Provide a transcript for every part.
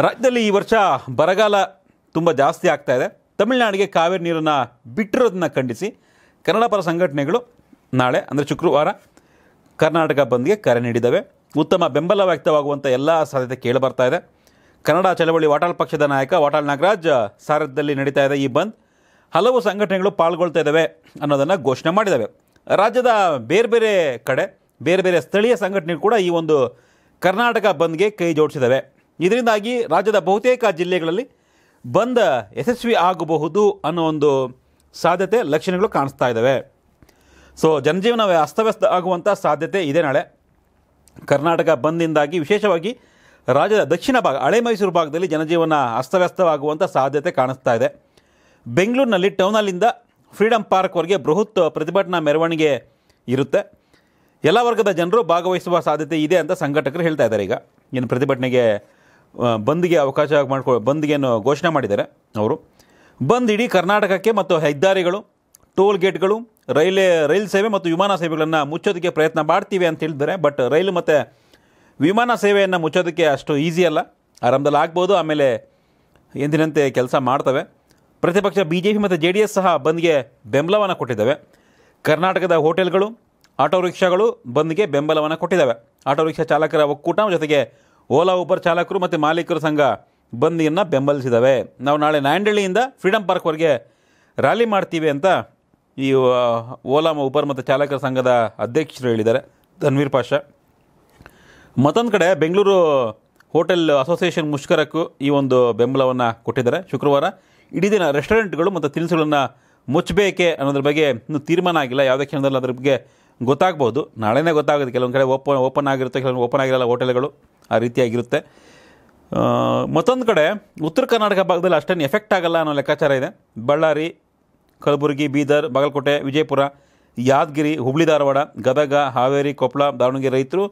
ರಾಜ್ಯದಲ್ಲಿ ಈ ವರ್ಷ ಬರಗಾಲ ತುಂಬ ಜಾಸ್ತಿ ಆಗ್ತಾ ಇದೆ. ತಮಿಳುನಾಡಿಗೆ ಕಾವೇರಿ ನೀರನ್ನು ಬಿಟ್ಟಿರೋದನ್ನು ಖಂಡಿಸಿ ಕನ್ನಡ ಪರ ಸಂಘಟನೆಗಳು ನಾಳೆ, ಅಂದರೆ ಶುಕ್ರವಾರ ಕರ್ನಾಟಕ ಬಂದ್ಗೆ ಕರೆ ನೀಡಿದ್ದಾವೆ. ಉತ್ತಮ ಬೆಂಬಲ ವ್ಯಕ್ತವಾಗುವಂಥ ಎಲ್ಲ ಸಾಧ್ಯತೆ ಕೇಳಿಬರ್ತಾ ಇದೆ. ಕನ್ನಡ ಚಳವಳಿ ವಾಟಾಳ್ ಪಕ್ಷದ ನಾಯಕ ವಾಟಾಳ್ ನಾಗರಾಜ್ ಸಾರಥ್ಯದಲ್ಲಿ ನಡೀತಾ ಇದೆ ಈ ಬಂದ್. ಹಲವು ಸಂಘಟನೆಗಳು ಪಾಲ್ಗೊಳ್ತಾ ಇದ್ದಾವೆ ಅನ್ನೋದನ್ನು ಘೋಷಣೆ ಮಾಡಿದ್ದಾವೆ. ರಾಜ್ಯದ ಬೇರೆ ಬೇರೆ ಕಡೆ, ಬೇರೆ ಬೇರೆ ಸ್ಥಳೀಯ ಸಂಘಟನೆಗಳು ಕೂಡ ಈ ಒಂದು ಕರ್ನಾಟಕ ಬಂದ್ಗೆ ಕೈ ಜೋಡಿಸಿದ್ದಾವೆ. ಇದರಿಂದಾಗಿ ರಾಜ್ಯದ ಬಹುತೇಕ ಜಿಲ್ಲೆಗಳಲ್ಲಿ ಬಂದ ಯಶಸ್ವಿ ಆಗಬಹುದು ಅನ್ನೋ ಒಂದು ಸಾಧ್ಯತೆ, ಲಕ್ಷಣಗಳು ಕಾಣಿಸ್ತಾ ಇದ್ದಾವೆ ಸೊ ಜನಜೀವನ ಅಸ್ತವ್ಯಸ್ತ ಆಗುವಂಥ ಸಾಧ್ಯತೆ ಇದೆ ನಾಳೆ. ಕರ್ನಾಟಕ ಬಂದಿಂದಾಗಿ ವಿಶೇಷವಾಗಿ ರಾಜ್ಯದ ದಕ್ಷಿಣ ಭಾಗ ಹಳೆ ಮೈಸೂರು ಭಾಗದಲ್ಲಿ ಜನಜೀವನ ಅಸ್ತವ್ಯಸ್ತವಾಗುವಂಥ ಸಾಧ್ಯತೆ ಕಾಣಿಸ್ತಾ ಇದೆ. ಬೆಂಗಳೂರಿನಲ್ಲಿ ಟೌನಲ್ಲಿಂದ ಫ್ರೀಡಮ್ ಪಾರ್ಕ್ವರೆಗೆ ಬೃಹತ್ ಪ್ರತಿಭಟನಾ ಮೆರವಣಿಗೆ ಇರುತ್ತೆ. ಎಲ್ಲ ವರ್ಗದ ಜನರು ಭಾಗವಹಿಸುವ ಸಾಧ್ಯತೆ ಇದೆ ಅಂತ ಸಂಘಟಕರು ಹೇಳ್ತಾ ಇದ್ದಾರೆ ಈಗ. ಏನು ಪ್ರತಿಭಟನೆಗೆ ಬಂದ್ಗೆ ಅವಕಾಶ ಮಾಡ್ಕೊ ಬಂದ್ಗೆ ಘೋಷಣೆ ಮಾಡಿದ್ದಾರೆ ಅವರು. ಬಂದ್ ಇಡೀ ಕರ್ನಾಟಕಕ್ಕೆ ಮತ್ತು ಹೆದ್ದಾರಿಗಳು, ಟೋಲ್ ಗೇಟ್ಗಳು, ರೈಲೇ, ರೈಲ್ ಸೇವೆ ಮತ್ತು ವಿಮಾನ ಸೇವೆಗಳನ್ನು ಮುಚ್ಚೋದಕ್ಕೆ ಪ್ರಯತ್ನ ಮಾಡ್ತೀವಿ ಅಂತ ಹೇಳಿದ್ದಾರೆ. ಬಟ್ ರೈಲು ಮತ್ತು ವಿಮಾನ ಸೇವೆಯನ್ನು ಮುಚ್ಚೋದಕ್ಕೆ ಅಷ್ಟು ಈಸಿ ಅಲ್ಲ. ಆರಂಭದಲ್ಲಿ ಆಗ್ಬೋದು, ಆಮೇಲೆ ಎಂದಿನಂತೆ ಕೆಲಸ ಮಾಡ್ತವೆ. ಪ್ರತಿಪಕ್ಷ ಬಿ ಜೆ ಪಿ ಮತ್ತು ಜೆ ಡಿ ಎಸ್ ಸಹ ಬಂದ್ಗೆ ಬೆಂಬಲವನ್ನು ಕೊಟ್ಟಿದ್ದಾವೆ. ಕರ್ನಾಟಕದ ಹೋಟೆಲ್ಗಳು, ಆಟೋ ರಿಕ್ಷಾಗಳು ಬಂದ್ಗೆ ಬೆಂಬಲವನ್ನು ಕೊಟ್ಟಿದ್ದಾವೆ. ಆಟೋ ರಿಕ್ಷಾ ಚಾಲಕರ ಒಕ್ಕೂಟ ಜೊತೆಗೆ ಓಲಾ ಉಬರ್ ಚಾಲಕರು ಮತ್ತು ಮಾಲೀಕರ ಸಂಘ ಬಂದಿಯನ್ನು ಬೆಂಬಲಿಸಿದ್ದಾವೆ ನಾವು ನಾಳೆ ನಾಯಂಡಳ್ಳಿಯಿಂದ ಫ್ರೀಡಮ್ ಪಾರ್ಕ್ವರೆಗೆ ರ್ಯಾಲಿ ಮಾಡ್ತೀವಿ ಅಂತ ಈ ಓಲಾ ಉಬರ್ ಮತ್ತು ಚಾಲಕರ ಸಂಘದ ಅಧ್ಯಕ್ಷರು ಹೇಳಿದ್ದಾರೆ. ತನ್ವೀರ್ ಪಾಷ. ಮತ್ತೊಂದು ಕಡೆ ಬೆಂಗಳೂರು ಹೋಟೆಲ್ ಅಸೋಸಿಯೇಷನ್ ಮುಷ್ಕರಕ್ಕೂ ಈ ಒಂದು ಬೆಂಬಲವನ್ನು ಕೊಟ್ಟಿದ್ದಾರೆ. ಶುಕ್ರವಾರ ಇಡೀ ದಿನ ರೆಸ್ಟೋರೆಂಟ್ಗಳು ಮತ್ತು ತಿನಿಸುಗಳನ್ನು ಮುಚ್ಚಬೇಕೆ ಅನ್ನೋದ್ರ ಬಗ್ಗೆ ಇನ್ನೂ ತೀರ್ಮಾನ ಆಗಿಲ್ಲ. ಯಾವುದೇ ಕ್ಷಣದಲ್ಲಿ ಅದ್ರ ಬಗ್ಗೆ ಗೊತ್ತಾಗ್ಬೋದು ನಾಳೆನೇ ಗೊತ್ತಾಗುತ್ತೆ. ಕೆಲವೊಂದು ಕಡೆ ಓಪನ್ ಓಪನ್ ಆಗಿರುತ್ತೆ, ಕೆಲವೊಂದು ಓಪನ್ ಆಗಿರಲ್ಲ ಹೋಟೆಲ್ಗಳು. ಆ ರೀತಿಯಾಗಿರುತ್ತೆ. ಮತ್ತೊಂದು ಕಡೆ ಉತ್ತರ ಕರ್ನಾಟಕ ಭಾಗದಲ್ಲಿ ಅಷ್ಟೇನು ಎಫೆಕ್ಟ್ ಆಗಲ್ಲ ಅನ್ನೋ ಲೆಕ್ಕಾಚಾರ ಇದೆ. ಬಳ್ಳಾರಿ, ಕಲಬುರಗಿ, ಬೀದರ್, ಬಾಗಲಕೋಟೆ, ವಿಜಯಪುರ, ಯಾದಗಿರಿ, ಹುಬ್ಳಿ, ಧಾರವಾಡ, ಗದಗ, ಹಾವೇರಿ, ಕೊಪ್ಪಳ, ದಾವಣಗೆರೆ ರೈತರು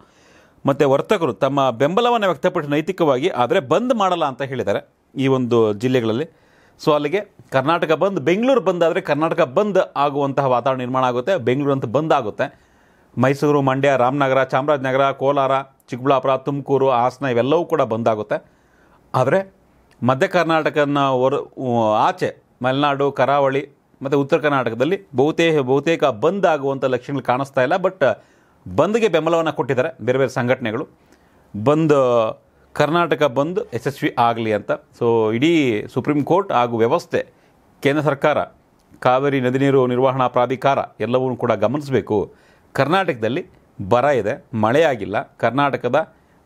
ಮತ್ತು ವರ್ತಕರು ತಮ್ಮ ಬೆಂಬಲವನ್ನು ವ್ಯಕ್ತಪಡಿಸಿ ನೈತಿಕವಾಗಿ ಆದರೆ ಬಂದ್ ಮಾಡಲ್ಲ ಅಂತ ಹೇಳಿದ್ದಾರೆ ಈ ಒಂದು ಜಿಲ್ಲೆಗಳಲ್ಲಿ. ಸೊ ಅಲ್ಲಿಗೆ ಕರ್ನಾಟಕ ಬಂದ್, ಬೆಂಗಳೂರು ಬಂದ್ ಆದರೆ ಕರ್ನಾಟಕ ಬಂದ್ ಆಗುವಂತಹ ವಾತಾವರಣ ನಿರ್ಮಾಣ ಆಗುತ್ತೆ. ಬೆಂಗಳೂರು ಅಂತ ಬಂದ್ ಆಗುತ್ತೆ. ಮೈಸೂರು, ಮಂಡ್ಯ, ರಾಮನಗರ, ಚಾಮರಾಜನಗರ, ಕೋಲಾರ ಚಿಕ್ಕಬಳ್ಳಾಪುರ, ತುಮಕೂರು, ಹಾಸನ ಇವೆಲ್ಲವೂ ಕೂಡ ಬಂದಾಗುತ್ತೆ. ಆದರೆ ಮಧ್ಯ ಕರ್ನಾಟಕನ ಹೊರ ಆಚೆ ಮಲೆನಾಡು, ಕರಾವಳಿ ಮತ್ತು ಉತ್ತರ ಕರ್ನಾಟಕದಲ್ಲಿ ಬಹುತೇಕ ಬಹುತೇಕ ಬಂದ್ ಆಗುವಂಥ ಲಕ್ಷಣಗಳು ಕಾಣಿಸ್ತಾ ಇಲ್ಲ. ಬಟ್ ಬಂದ್ಗೆ ಬೆಂಬಲವನ್ನು ಕೊಟ್ಟಿದ್ದಾರೆ ಬೇರೆ ಬೇರೆ ಸಂಘಟನೆಗಳು. ಬಂದ್, ಕರ್ನಾಟಕ ಬಂದ್ ಯಶಸ್ವಿ ಆಗಲಿ ಅಂತ. ಸೊ ಇಡೀ ಸುಪ್ರೀಂ ಕೋರ್ಟ್ ಹಾಗೂ ವ್ಯವಸ್ಥೆ, ಕೇಂದ್ರ ಸರ್ಕಾರ, ಕಾವೇರಿ ನದಿ ನೀರು ನಿರ್ವಹಣಾ ಪ್ರಾಧಿಕಾರ ಎಲ್ಲವನ್ನೂ ಕೂಡ ಗಮನಿಸಬೇಕು. ಕರ್ನಾಟಕದಲ್ಲಿ ಬರ ಇದೆ ಮಳೆಯಾಗಿಲ್ಲ ಕರ್ನಾಟಕದ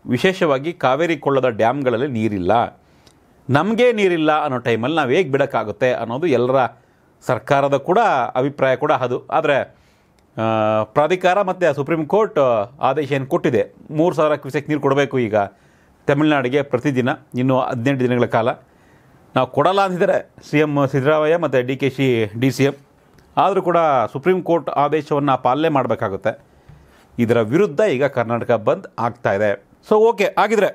ವಿಶೇಷವಾಗಿ ಕಾವೇರಿ ಕೊಳ್ಳದ ಡ್ಯಾಮ್ಗಳಲ್ಲಿ ನೀರಿಲ್ಲ. ನಮಗೆ ನೀರಿಲ್ಲ ಅನ್ನೋ ಟೈಮಲ್ಲಿ ನಾವು ಹೇಗೆ ಬಿಡೋಕ್ಕಾಗುತ್ತೆ ಅನ್ನೋದು ಎಲ್ಲರ ಸರ್ಕಾರದ ಕೂಡ ಅಭಿಪ್ರಾಯ ಕೂಡ ಅದು. ಆದರೆ ಪ್ರಾಧಿಕಾರ ಮತ್ತು ಸುಪ್ರೀಂ ಕೋರ್ಟ್ ಆದೇಶ ಏನು ಕೊಟ್ಟಿದೆ? ಮೂರು ಸಾವಿರ ಕ್ಯೂಸೆಕ್ ನೀರು ಕೊಡಬೇಕು ಈಗ ತಮಿಳ್ನಾಡಿಗೆ ಪ್ರತಿದಿನ, ಇನ್ನೂ ಹದಿನೆಂಟು ದಿನಗಳ ಕಾಲ. ನಾವು ಕೊಡಲ್ಲ ಅಂತಿದ್ದಾರೆ ಸಿ ಎಂ ಸಿದ್ದರಾಮಯ್ಯ ಮತ್ತು ಡಿ ಕೆ ಶಿ ಡಿ ಸಿ ಎಂ ಆದರೂ ಕೂಡ ಸುಪ್ರೀಂ ಕೋರ್ಟ್ ಆದೇಶವನ್ನು ಪಾಲನೆ ಮಾಡಬೇಕಾಗುತ್ತೆ. ಇದರ ವಿರುದ್ಧ ಈಗ ಕರ್ನಾಟಕ ಬಂದ್ ಆಗ್ತಾ ಇದೆ. ಸೊ ಓಕೆ ಆಗಿದ್ರೆ